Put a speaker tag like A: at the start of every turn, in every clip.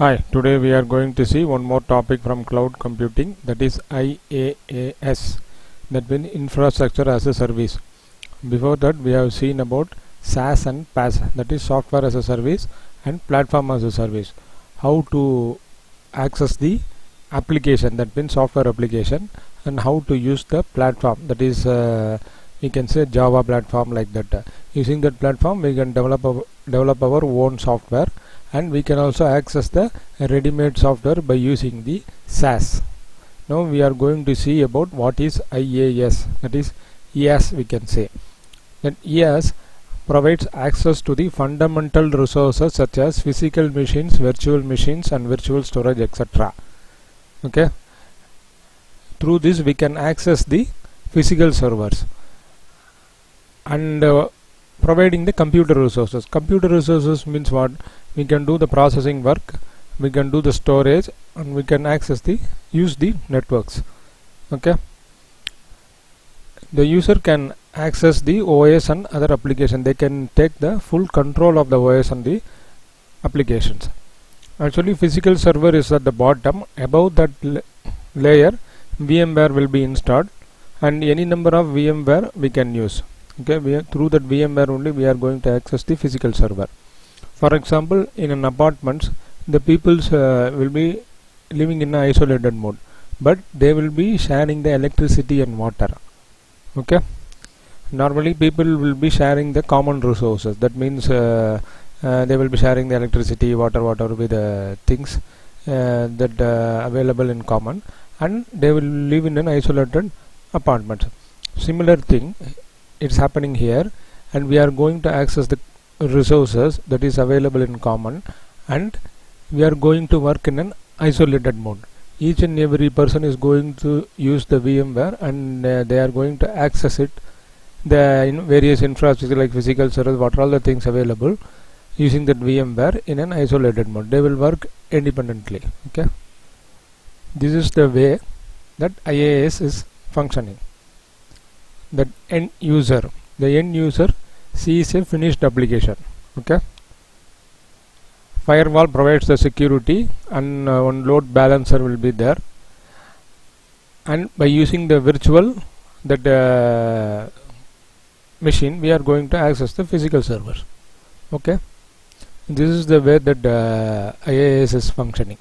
A: Hi, today we are going to see one more topic from cloud computing that is IaaS that means infrastructure as a service. Before that we have seen about SaaS and PaaS that is software as a service and platform as a service. How to access the application that means software application and how to use the platform that is uh, we can say Java platform like that. Using that platform we can develop develop our own software and we can also access the ready-made software by using the SaaS. Now we are going to see about what is IaaS that is EAS we can say. That EAS provides access to the fundamental resources such as physical machines, virtual machines and virtual storage etc. Okay. Through this we can access the physical servers and uh, providing the computer resources. Computer resources means what? We can do the processing work, we can do the storage and we can access the use the networks. Okay. The user can access the OS and other application. They can take the full control of the OS and the applications. Actually physical server is at the bottom. Above that layer VMware will be installed and any number of VMware we can use okay we are, through that VMware only we are going to access the physical server. For example in an apartment the peoples uh, will be living in an isolated mode but they will be sharing the electricity and water. Okay? Normally people will be sharing the common resources. That means uh, uh, they will be sharing the electricity water water with the things uh, that uh, available in common and they will live in an isolated apartment. Similar thing it's happening here and we are going to access the resources that is available in common and we are going to work in an isolated mode. Each and every person is going to use the VMware and uh, they are going to access it the in various infrastructure like physical servers what are all the things available using that VMware in an isolated mode. They will work independently okay? This is the way that IaaS is functioning the end user. The end user sees a finished application. Okay? Firewall provides the security and uh, one load balancer will be there. And by using the virtual that uh, machine we are going to access the physical servers okay? This is the way that uh, IaaS is functioning.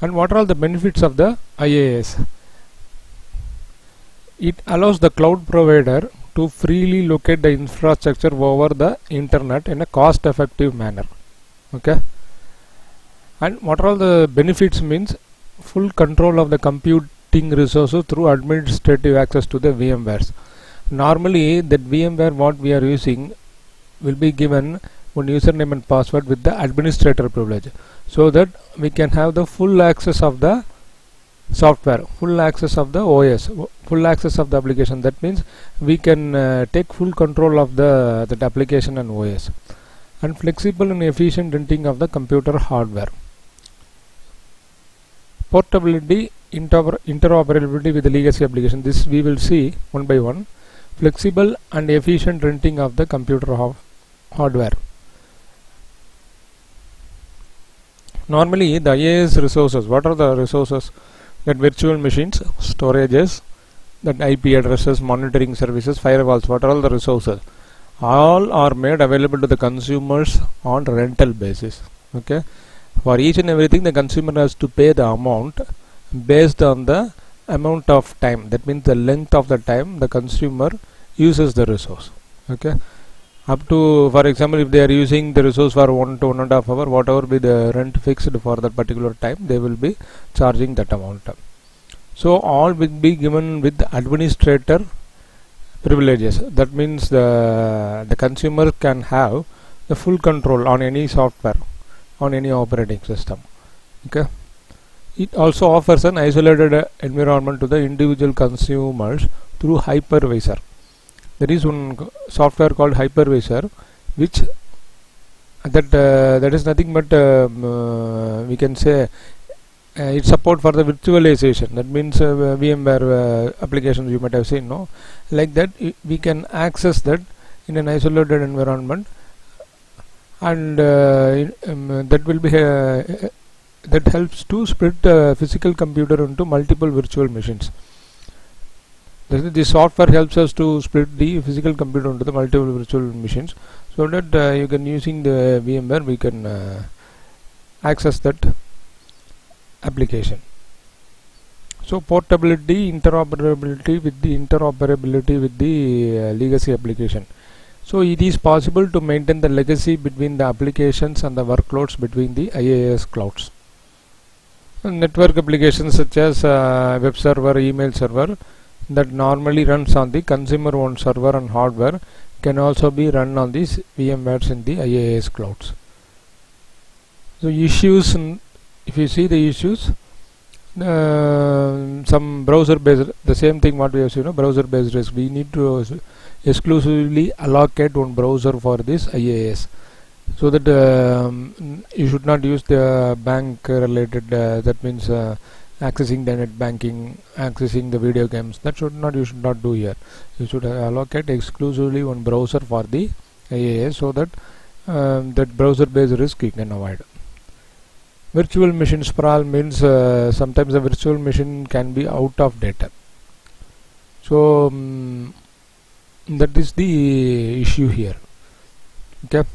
A: And what are all the benefits of the IaaS it allows the cloud provider to freely locate the infrastructure over the internet in a cost effective manner okay? And what are all the benefits means? Full control of the computing resources through administrative access to the VMwares. Normally that VMware what we are using will be given one username and password with the administrator privilege so that we can have the full access of the software full access of the OS full access of the application. That means we can uh, take full control of the that application and OS and flexible and efficient renting of the computer hardware. Portability inter interoperability with the legacy application. This we will see one by one. Flexible and efficient renting of the computer hardware. Normally the IaaS resources what are the resources that virtual machines, storages, that IP addresses, monitoring services, firewalls, what are all the resources? All are made available to the consumers on rental basis. Okay, for each and everything, the consumer has to pay the amount based on the amount of time. That means the length of the time the consumer uses the resource. Okay, up to for example, if they are using the resource for one to one and a half hour, whatever be the rent fixed for that particular time, they will be charging that amount. So all will be given with administrator privileges. That means the the consumer can have the full control on any software, on any operating system. Okay. It also offers an isolated environment to the individual consumers through hypervisor. There is one software called hypervisor, which that uh, that is nothing but um, uh, we can say uh, it support for the virtualization. That means uh, VMware uh, applications you might have seen no? Like that we can access that in an isolated environment and uh, um, that will be uh, that helps to split the physical computer into multiple virtual machines the software helps us to split the physical computer into the multiple virtual machines so that uh, you can using the VMware we can uh, access that application. So portability interoperability with the interoperability with the uh, legacy application. So it is possible to maintain the legacy between the applications and the workloads between the IaaS clouds. Network applications such as uh, web server email server that normally runs on the consumer owned server and hardware can also be run on these VMwares in the IaaS clouds. So issues, if you see the issues, uh, some browser based, the same thing what we have seen, browser based risk. We need to exclusively allocate one browser for this IaaS so that um, you should not use the bank related uh, that means uh, accessing the net banking accessing the video games. That should not you should not do here. You should allocate exclusively one browser for the IaaS so that um, that browser based risk you can avoid. Virtual machine sprawl means uh, sometimes the virtual machine can be out of data so um, that is the issue here. Okay?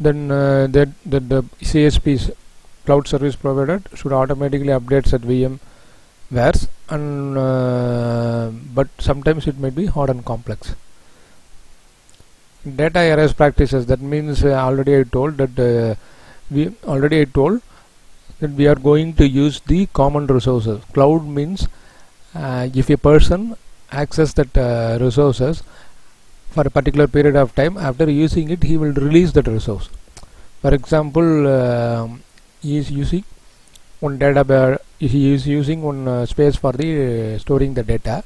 A: Then uh, that, that the CSPs cloud service provider should automatically update such VMwares and uh, but sometimes it may be hard and complex. Data erase practices that means uh, already I told that uh, we already I told that we are going to use the common resources. Cloud means uh, if a person access that uh, resources for a particular period of time after using it he will release that resource. For example um, he is using one data he is using one space for the uh, storing the data.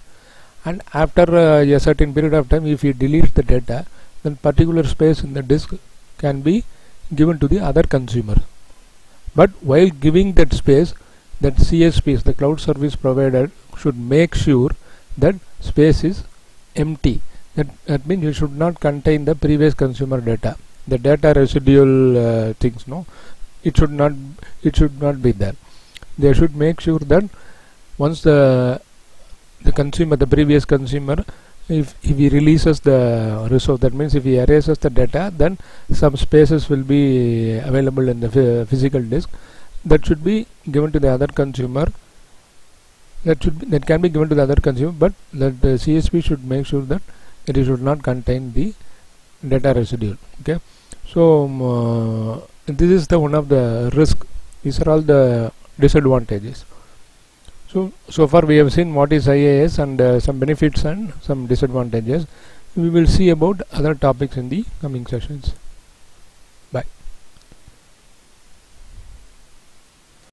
A: And after uh, a certain period of time if he deletes the data then particular space in the disk can be given to the other consumer. But while giving that space that CSPs the cloud service provider should make sure that space is empty. That, that means it should not contain the previous consumer data. The data residual uh, things no it should not it should not be there. They should make sure that once the the consumer the previous consumer if, if he releases the resource that means if he erases the data then some spaces will be available in the physical disk that should be given to the other consumer. That should be, that can be given to the other consumer but that the CSP should make sure that it should not contain the data residue okay? So um, uh, this is the one of the risk these are all the disadvantages. So so far we have seen what is IAS and uh, some benefits and some disadvantages. We will see about other topics in the coming sessions